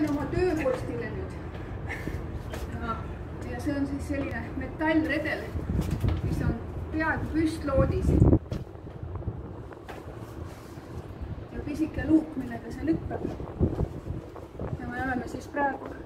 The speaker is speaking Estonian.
tulen oma töövorstile nüüd. ja see on siis selline metallredel, mis on peaaegu püstloodis. ja pisike luuk, millega see lükkab. ja me oleme siis praegu